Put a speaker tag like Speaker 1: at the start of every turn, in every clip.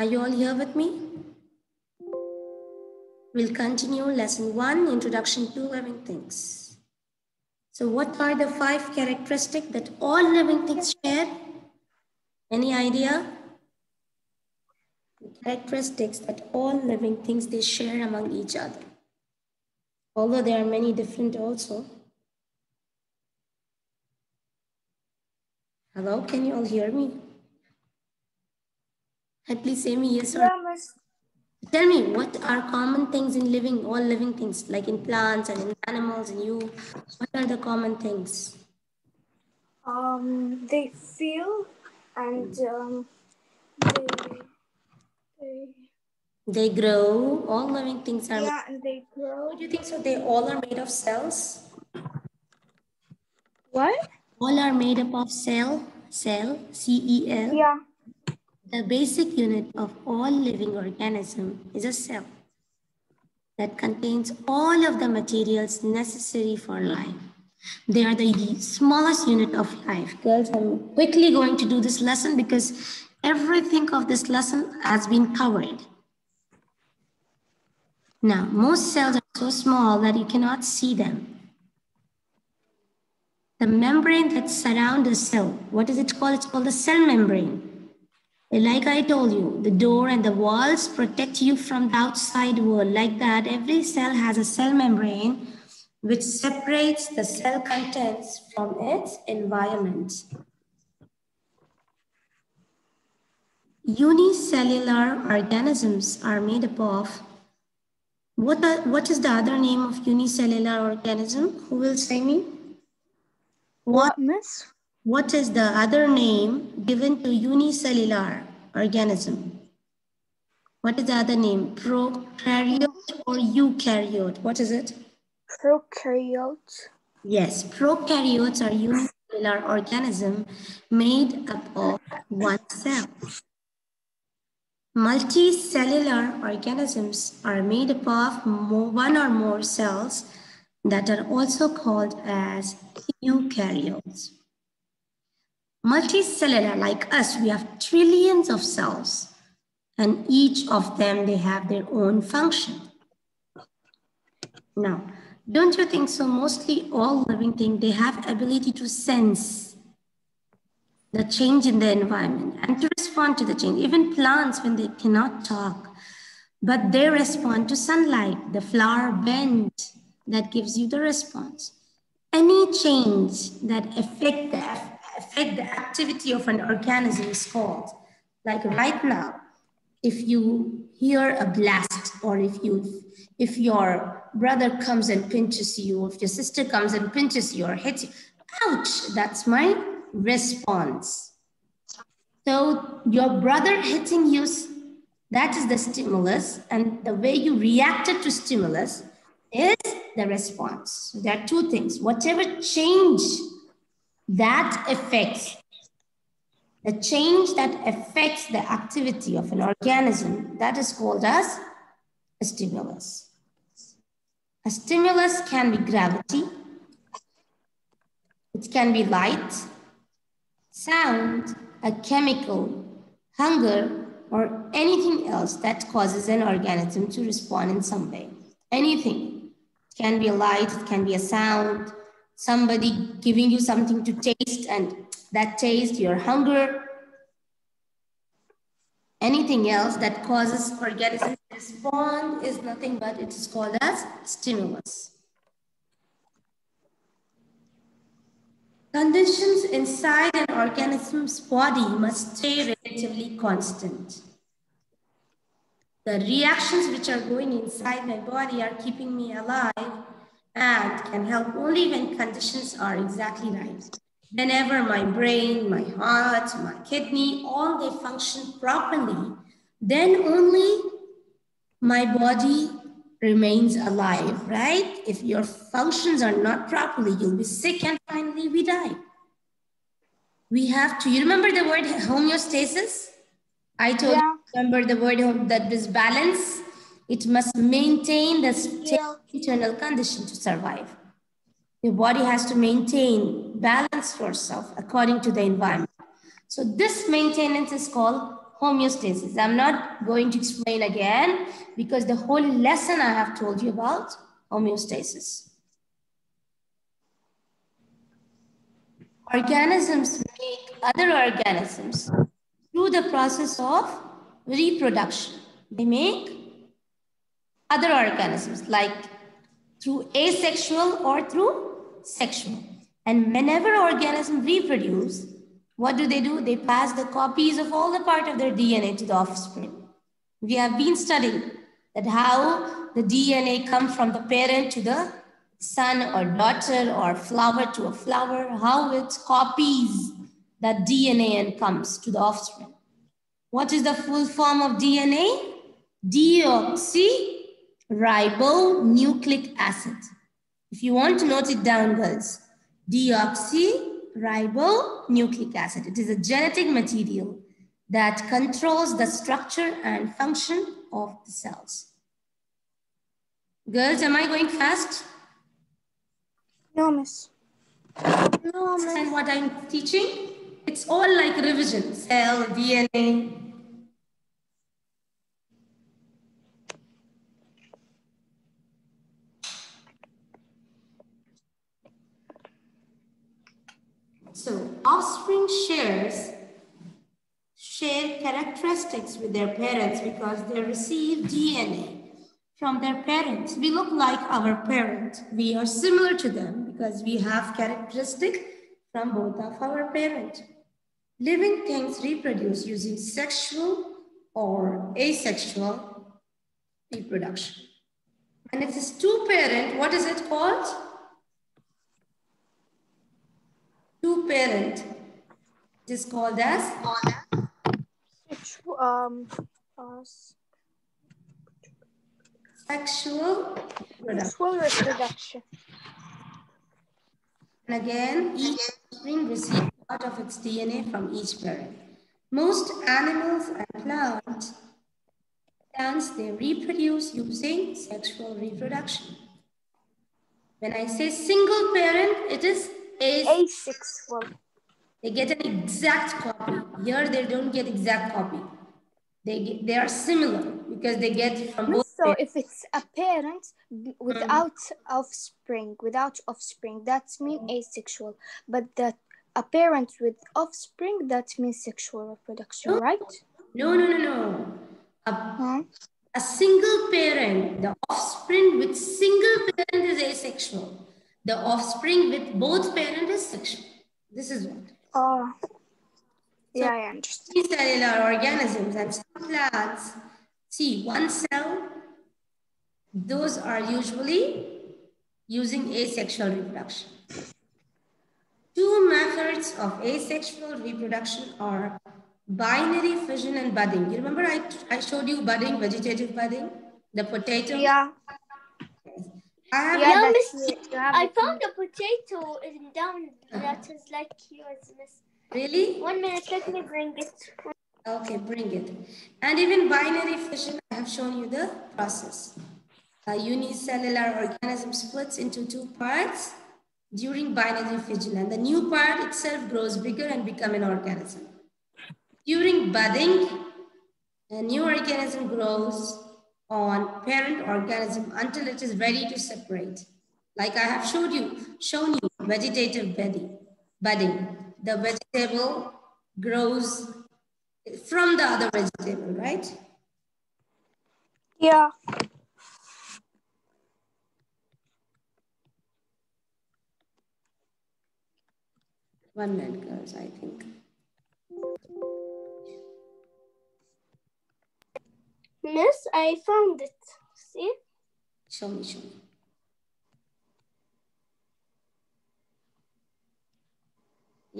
Speaker 1: Are you all here with me? We'll continue lesson one, introduction to living things. So what are the five characteristics that all living things share? Any idea? The characteristics that all living things they share among each other. Although there are many different also. Hello, can you all hear me? Please say me yes or. Tell me, what are common things in living, all living things, like in plants and in animals and you? What are the common things?
Speaker 2: Um, they feel and um, they, they
Speaker 1: They grow, all living things are.
Speaker 2: yeah, and they grow.
Speaker 1: Do you think so? They all are made of cells?
Speaker 2: What?
Speaker 1: All are made up of cell, cell, C-E-L.
Speaker 2: Yeah.
Speaker 1: The basic unit of all living organism is a cell that contains all of the materials necessary for life. They are the smallest unit of life. Girls, I'm quickly going to do this lesson because everything of this lesson has been covered. Now, most cells are so small that you cannot see them. The membrane that surrounds a cell, what is it called? It's called the cell membrane. Like I told you, the door and the walls protect you from the outside world. Like that, every cell has a cell membrane which separates the cell contents from its environment. Unicellular organisms are made up of what, are, what is the other name of unicellular organism? Who will say me? What,
Speaker 2: miss?
Speaker 1: What is the other name given to unicellular organism? What is the other name? Prokaryote or eukaryote? What is it?
Speaker 2: Prokaryotes.
Speaker 1: Yes, prokaryotes are unicellular organism made up of one cell. Multicellular organisms are made up of more, one or more cells that are also called as eukaryotes. Multicellular, like us, we have trillions of cells, and each of them they have their own function. Now, don't you think so? Mostly all living things they have ability to sense the change in the environment and to respond to the change. Even plants, when they cannot talk, but they respond to sunlight. The flower bend that gives you the response. Any change that affect the affect the activity of an organism is called. Like right now, if you hear a blast, or if you if your brother comes and pinches you, or if your sister comes and pinches you or hits you, ouch, that's my response. So your brother hitting you, that is the stimulus, and the way you reacted to stimulus is the response. There are two things. Whatever change that affects, the change that affects the activity of an organism, that is called as a stimulus. A stimulus can be gravity, it can be light, sound, a chemical, hunger, or anything else that causes an organism to respond in some way. Anything. It can be a light, it can be a sound, somebody giving you something to taste, and that taste, your hunger, anything else that causes organism to respond is nothing but it is called as stimulus. Conditions inside an organism's body must stay relatively constant. The reactions which are going inside my body are keeping me alive and can help only when conditions are exactly right. Whenever my brain, my heart, my kidney, all they function properly, then only my body remains alive, right? If your functions are not properly, you'll be sick and finally we die. We have to, you remember the word homeostasis? I told
Speaker 2: Yeah.
Speaker 1: you, remember the word that this balance, it must maintain the
Speaker 2: Yeah.
Speaker 1: internal condition to survive. Your body has to maintain balance for itself according to the environment. So this maintenance is called homeostasis. I'm not going to explain again because the whole lesson I have told you about homeostasis. Organisms make other organisms through the process of reproduction. They make other organisms like through asexual or through sexual. And whenever organisms reproduce, what do they do? They pass the copies of all the part of their DNA to the offspring. We have been studying that how the DNA comes from the parent to the son or daughter or flower to a flower, how it copies that DNA and comes to the offspring. What is the full form of DNA? Deoxyribonucleic acid. If you want to note it down, girls, deoxyribonucleic acid. It is a genetic material that controls the structure and function of the cells. Girls, am I going fast?
Speaker 2: No, miss.
Speaker 1: No, understand what I'm teaching? It's all like revision, cell, DNA. So offspring shares share characteristics with their parents because they receive DNA from their parents. We look like our parents. We are similar to them because we have characteristics from both of our parents. Living things reproduce using sexual or asexual reproduction. And if it's two parent, what is it called? Two parent. It is called as?
Speaker 2: Um, uh,
Speaker 1: Sexual.
Speaker 2: Sexual reproduction.
Speaker 1: And again, each offspring receives part of its DNA from each parent. Most animals and plants, plants, they reproduce using sexual reproduction. When I say single parent, it is
Speaker 2: asexual.
Speaker 1: They get an exact copy. Here, they don't get exact copy. They, get, they are similar because they get from both
Speaker 2: so if it's a parent without mm. offspring, without offspring, that's mean asexual. But that a parent with offspring, that means sexual reproduction,
Speaker 1: no.
Speaker 2: right?
Speaker 1: No, no, no, no. A, huh? a single parent, the offspring with single parent is asexual. The offspring with both parent is sexual. This is what.
Speaker 2: Oh. Yeah, so, I understand.
Speaker 1: These Cellular organisms and some plants see one cell those are usually using asexual reproduction. Two methods of asexual reproduction are binary fission and budding. You remember I, I showed you budding, vegetative budding, the potato?
Speaker 2: Yeah.
Speaker 3: I have yeah, miss, I found a potato in down that is like yours, miss.
Speaker 1: Really?
Speaker 3: One minute, let me bring it.
Speaker 1: Okay, bring it. And even binary fission, I have shown you the process. A unicellular organism splits into two parts during binary fission and the new part itself grows bigger and become an organism. During budding, a new organism grows on parent organism until it is ready to separate. Like I have showed you, shown you vegetative budding. budding. The vegetable grows from the other vegetable, right?
Speaker 2: Yeah.
Speaker 1: One minute, girls, I think.
Speaker 3: Miss, I found it. See?
Speaker 1: Show me, show me.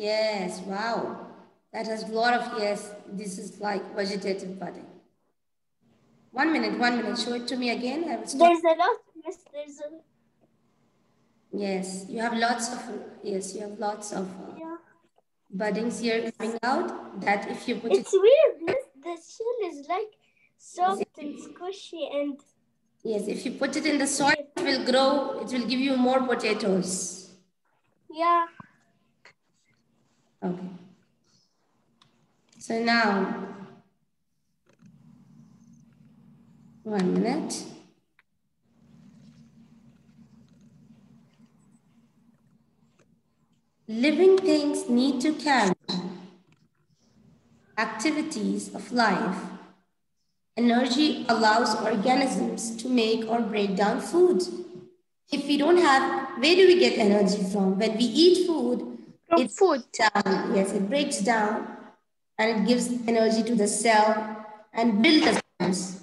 Speaker 1: Yes, wow. That has a lot of, yes, this is like vegetative budding. One minute, one minute. Show it to me again. I will
Speaker 3: stop. There's a lot, Miss. There's a
Speaker 1: Yes, you have lots of, yes, you have lots of uh, yeah. buddings here coming out that if you put
Speaker 3: it's
Speaker 1: it.
Speaker 3: weird, the shell is like soft and squishy and.
Speaker 1: Yes, if you put it in the soil, it will grow, it will give you more potatoes.
Speaker 3: Yeah.
Speaker 1: Okay. So now, One minute. Living things need to carry activities of life. Energy allows organisms to make or break down food. If we don't have, where do we get energy from? When we eat food,
Speaker 2: it food.
Speaker 1: down. Yes, it breaks down and it gives energy to the cell and builds the cells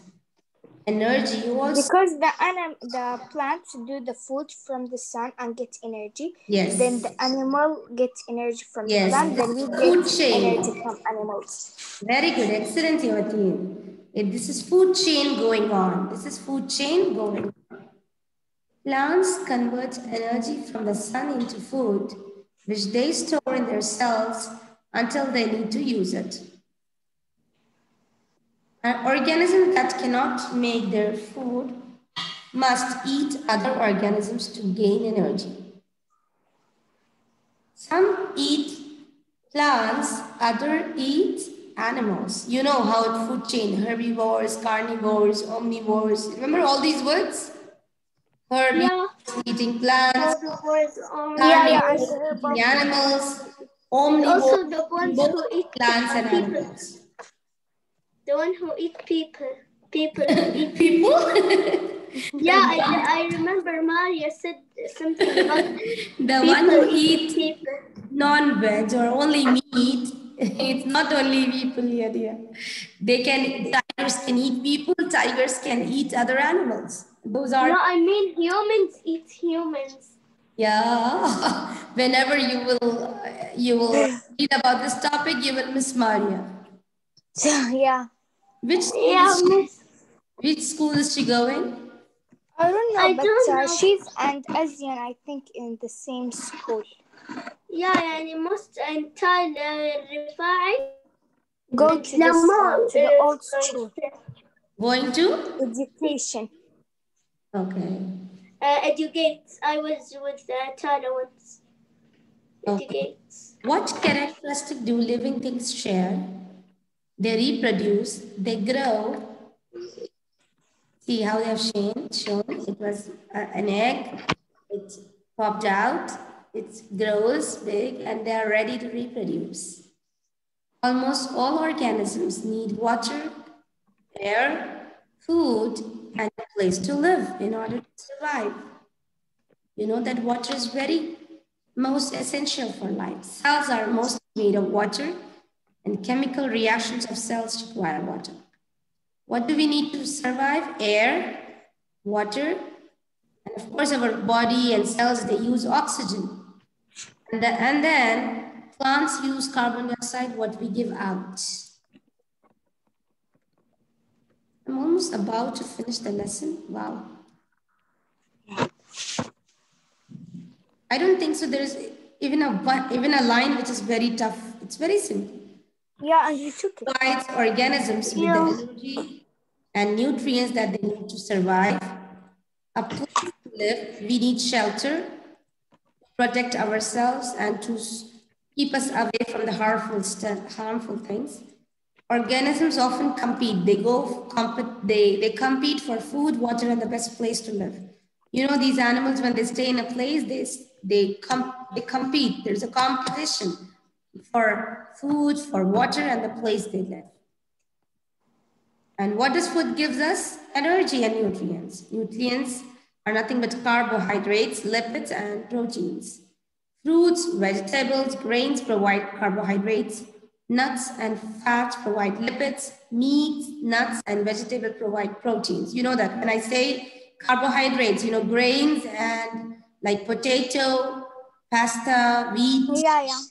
Speaker 1: energy also
Speaker 2: because the anim the plants do the food from the sun and get energy
Speaker 1: yes
Speaker 2: then the animal gets energy from
Speaker 1: yes.
Speaker 2: the plant then we
Speaker 1: food
Speaker 2: get
Speaker 1: chain.
Speaker 2: energy from animals
Speaker 1: very good excellent Yatin. Eh, this is food chain going on this is food chain going on plants convert energy from the sun into food which they store in their cells until they need to use it an organism that cannot make their food must eat other organisms to gain energy. Some eat plants, other eat animals. You know how it food chain, herbivores, carnivores, omnivores. Remember all these words? Herbivores yeah. Eating plants, carnivores um, yeah, yeah. eating animals, omnivores also the ones who eat plants and animals.
Speaker 3: The one who eat people. People eat
Speaker 1: people.
Speaker 3: yeah, I, I remember Maria said something about
Speaker 1: the one who eat people. non-veg or only meat. It's not only people here, dear. They can tigers can eat people. Tigers can eat other animals. Those are.
Speaker 3: No, I mean humans eat humans.
Speaker 1: Yeah. Whenever you will you will read about this topic, you will miss Maria.
Speaker 2: yeah.
Speaker 1: Which school, yeah, is, she, which school is she going?
Speaker 2: I don't know, I but don't uh, know. she's and Asian, I think, in the same school.
Speaker 3: Yeah, and most entire uh,
Speaker 2: go to, the, uh, to the old school.
Speaker 1: Going to
Speaker 2: education.
Speaker 1: Okay.
Speaker 3: Uh, educate. I was with uh, Tyler once. Okay.
Speaker 1: What characteristic do living things share? They reproduce, they grow. See how they have shown, shown it was an egg, it popped out, it grows big, and they are ready to reproduce. Almost all organisms need water, air, food, place to live in order to survive. You know that water is very most essential for life. Cells are mostly made of water and chemical reactions of cells require water. What do we need to survive? Air, water, and of course our body and cells, they use oxygen. And, the, and then plants use carbon dioxide, what we give out. I'm almost about to finish the lesson. Wow. I don't think so. There's even a even a line which is very tough. It's very simple.
Speaker 2: Yeah, and you took it.
Speaker 1: Provides organisms with the energy and nutrients that they need to survive. A place to live, we need shelter, protect ourselves, and to keep us away from the harmful, harmful things. Organisms often compete. They go compete. They they compete for food, water, and the best place to live. You know these animals when they stay in a place, they they com they compete. There's a competition for food, for water, and the place they live. And what does food gives us? Energy and nutrients. Nutrients are nothing but carbohydrates, lipids, and proteins. Fruits, vegetables, grains provide carbohydrates. Nuts and fats provide lipids. Meat, nuts, and vegetable provide proteins. You know that when I say carbohydrates, you know, grains and like potato, pasta, wheat.
Speaker 2: Yeah, yeah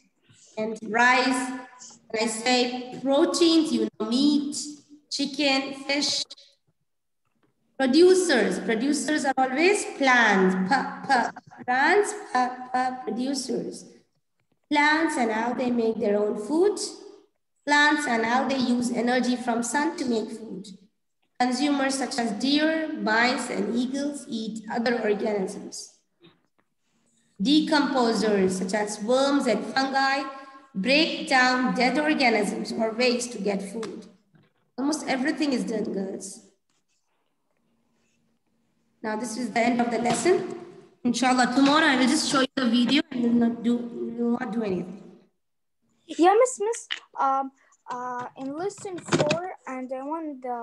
Speaker 1: and rice. When I say proteins, you know, meat, chicken, fish. Producers, producers are always plants, plants, producers. Plants and how they make their own food. Plants and how they use energy from sun to make food. Consumers such as deer, mice, and eagles eat other organisms. Decomposers such as worms and fungi break down dead organisms or waste to get food. Almost everything is done, girls. Now this is the end of the lesson. Inshallah, tomorrow I will just show you the video and will not do, will not do anything.
Speaker 2: Yeah, Miss Miss. Um, uh, in lesson four, and I want the